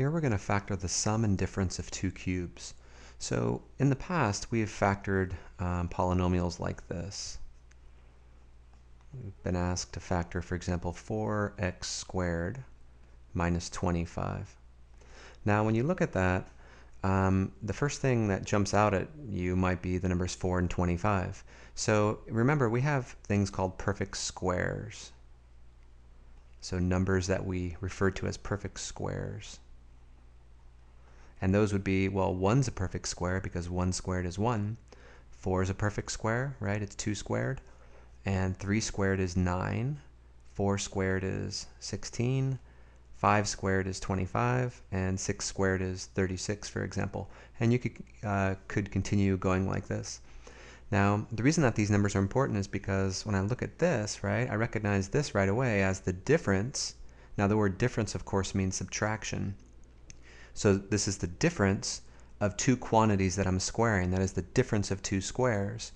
Here we're going to factor the sum and difference of two cubes. So in the past, we have factored um, polynomials like this. We've been asked to factor, for example, 4x squared minus 25. Now, when you look at that, um, the first thing that jumps out at you might be the numbers 4 and 25. So remember, we have things called perfect squares. So numbers that we refer to as perfect squares. And those would be, well, 1's a perfect square because 1 squared is 1. 4 is a perfect square, right? It's 2 squared. And 3 squared is 9. 4 squared is 16. 5 squared is 25. And 6 squared is 36, for example. And you could, uh, could continue going like this. Now, the reason that these numbers are important is because when I look at this, right, I recognize this right away as the difference. Now, the word difference, of course, means subtraction. So this is the difference of two quantities that I'm squaring. That is the difference of two squares.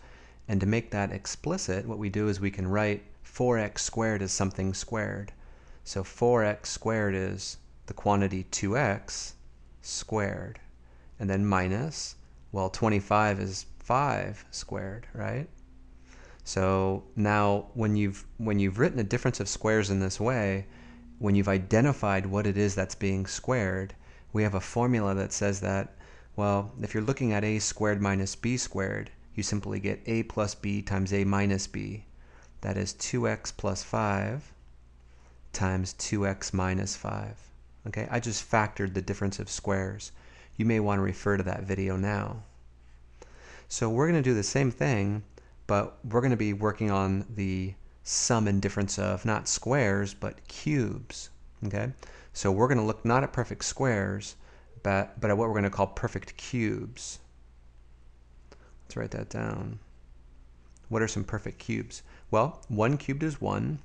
And to make that explicit, what we do is we can write 4x squared as something squared. So 4x squared is the quantity 2x squared. And then minus, well, 25 is 5 squared, right? So now when you've when you've written a difference of squares in this way, when you've identified what it is that's being squared, we have a formula that says that, well, if you're looking at a squared minus b squared, you simply get a plus b times a minus b. That is 2x plus 5 times 2x minus 5. Okay, I just factored the difference of squares. You may want to refer to that video now. So we're going to do the same thing, but we're going to be working on the sum and difference of not squares, but cubes. Okay, so we're going to look not at perfect squares, but, but at what we're going to call perfect cubes. Let's write that down. What are some perfect cubes? Well, 1 cubed is 1,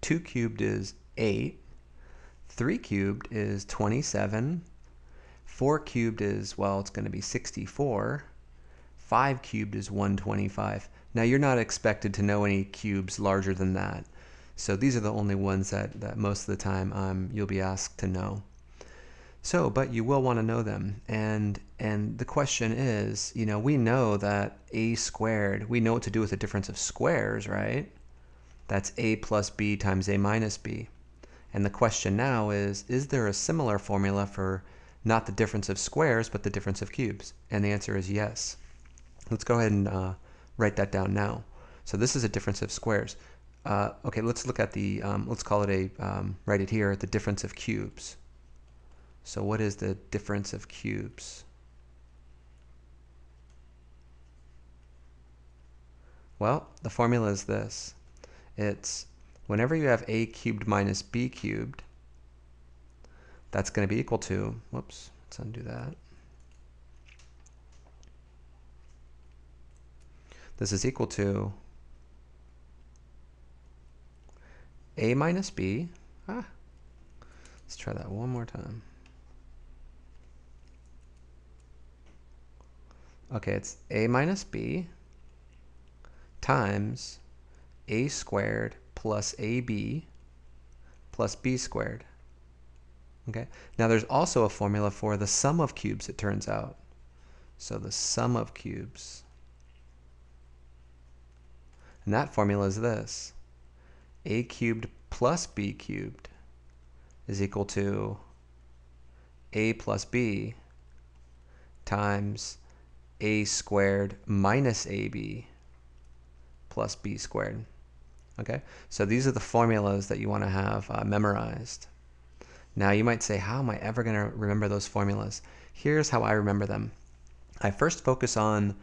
2 cubed is 8, 3 cubed is 27, 4 cubed is, well, it's going to be 64, 5 cubed is 125. Now, you're not expected to know any cubes larger than that. So these are the only ones that, that most of the time um, you'll be asked to know. So, but you will want to know them. And and the question is, you know, we know that a squared, we know what to do with the difference of squares, right? That's a plus b times a minus b. And the question now is, is there a similar formula for not the difference of squares, but the difference of cubes? And the answer is yes. Let's go ahead and uh, write that down now. So this is a difference of squares. Uh, okay, let's look at the, um, let's call it a, um, write it here, the difference of cubes. So what is the difference of cubes? Well, the formula is this. It's whenever you have a cubed minus b cubed, that's going to be equal to, whoops, let's undo that. This is equal to a minus b. Ah, let's try that one more time. Okay, it's a minus b times a squared plus ab plus b squared. Okay, now there's also a formula for the sum of cubes, it turns out. So the sum of cubes. And that formula is this a cubed plus b cubed is equal to a plus b times a squared minus ab plus b squared. Okay, so these are the formulas that you want to have uh, memorized. Now you might say, how am I ever going to remember those formulas? Here's how I remember them. I first focus on,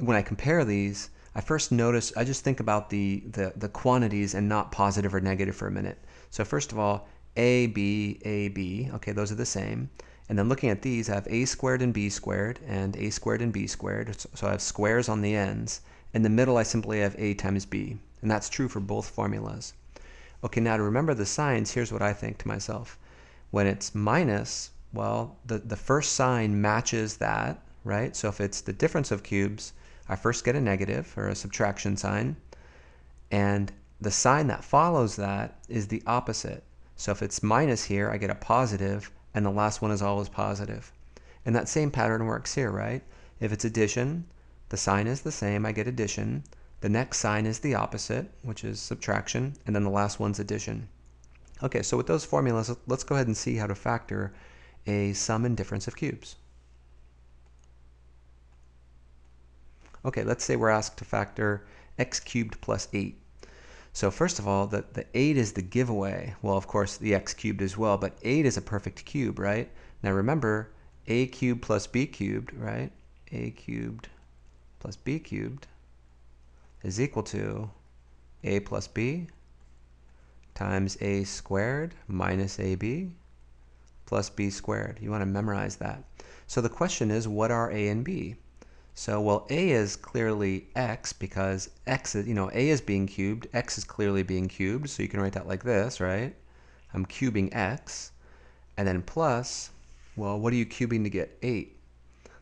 when I compare these, I first notice, I just think about the, the, the quantities and not positive or negative for a minute. So first of all, a, b, a, b, okay, those are the same. And then looking at these, I have a squared and b squared, and a squared and b squared. So I have squares on the ends. In the middle, I simply have a times b. And that's true for both formulas. Okay, now to remember the signs, here's what I think to myself. When it's minus, well, the, the first sign matches that, right? So if it's the difference of cubes, I first get a negative or a subtraction sign, and the sign that follows that is the opposite. So if it's minus here, I get a positive and the last one is always positive. And that same pattern works here, right? If it's addition, the sign is the same, I get addition. The next sign is the opposite, which is subtraction, and then the last one's addition. Okay, so with those formulas, let's go ahead and see how to factor a sum and difference of cubes. Okay, let's say we're asked to factor x cubed plus 8. So first of all, the, the 8 is the giveaway. Well, of course, the x cubed as well, but 8 is a perfect cube, right? Now remember, a cubed plus b cubed, right? a cubed plus b cubed is equal to a plus b times a squared minus ab plus b squared. You want to memorize that. So the question is, what are a and b? So, well, a is clearly x because x is, you know, a is being cubed, x is clearly being cubed, so you can write that like this, right? I'm cubing x, and then plus, well, what are you cubing to get 8?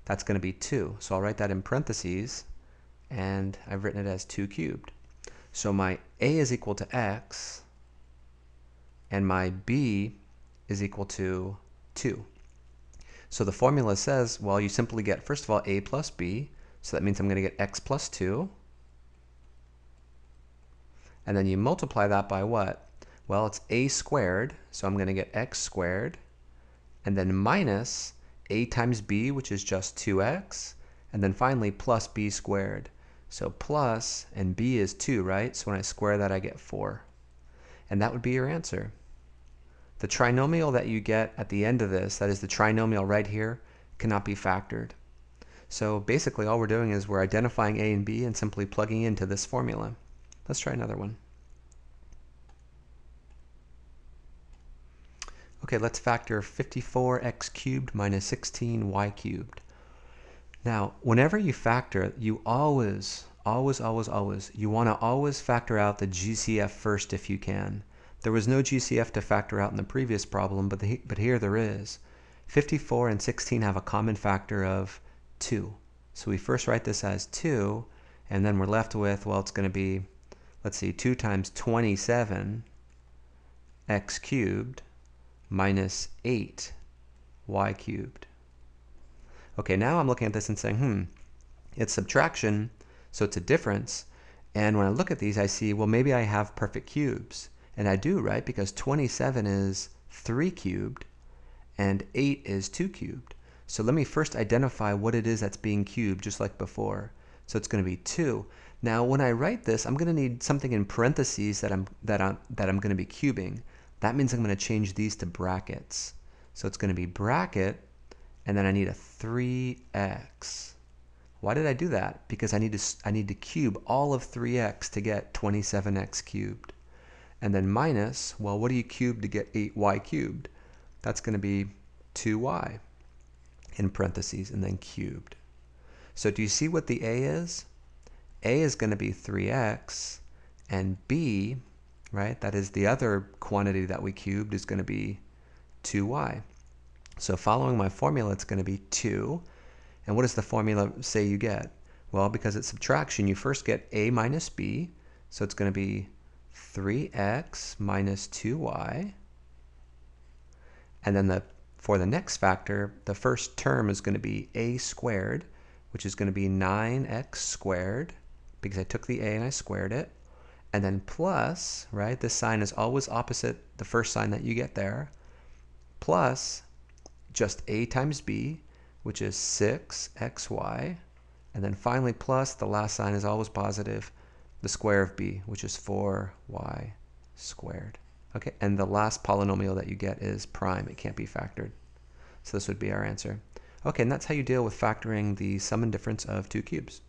That's going to be 2. So I'll write that in parentheses, and I've written it as 2 cubed. So my a is equal to x, and my b is equal to 2. So the formula says, well, you simply get, first of all, a plus b. So that means I'm going to get x plus 2. And then you multiply that by what? Well, it's a squared, so I'm going to get x squared. And then minus a times b, which is just 2x. And then finally plus b squared. So plus, and b is 2, right? So when I square that, I get 4. And that would be your answer. The trinomial that you get at the end of this, that is the trinomial right here, cannot be factored. So basically all we're doing is we're identifying a and b and simply plugging into this formula. Let's try another one. Okay, let's factor 54x cubed minus 16y cubed. Now, whenever you factor, you always, always, always, always, you want to always factor out the GCF first if you can. There was no GCF to factor out in the previous problem, but, the, but here there is. 54 and 16 have a common factor of 2. So we first write this as 2, and then we're left with, well, it's going to be, let's see, 2 times 27 x cubed minus 8 y cubed. Okay, now I'm looking at this and saying, hmm, it's subtraction, so it's a difference. And when I look at these, I see, well, maybe I have perfect cubes. And I do, right? Because 27 is 3 cubed and 8 is 2 cubed. So let me first identify what it is that's being cubed, just like before. So it's going to be 2. Now, when I write this, I'm going to need something in parentheses that I'm, that I'm, that I'm going to be cubing. That means I'm going to change these to brackets. So it's going to be bracket, and then I need a 3x. Why did I do that? Because I need to, I need to cube all of 3x to get 27x cubed and then minus, well, what do you cube to get 8y cubed? That's going to be 2y in parentheses and then cubed. So do you see what the a is? a is going to be 3x, and b, right, that is the other quantity that we cubed, is going to be 2y. So following my formula, it's going to be 2. And what does the formula say you get? Well, because it's subtraction, you first get a minus b, so it's going to be 3x minus 2y. And then the for the next factor, the first term is going to be a squared, which is going to be 9x squared, because I took the a and I squared it. And then plus, right, this sign is always opposite the first sign that you get there, plus just a times b, which is 6xy. And then finally plus, the last sign is always positive, the square of b, which is 4y squared. Okay, and the last polynomial that you get is prime. It can't be factored. So this would be our answer. Okay, and that's how you deal with factoring the sum and difference of two cubes.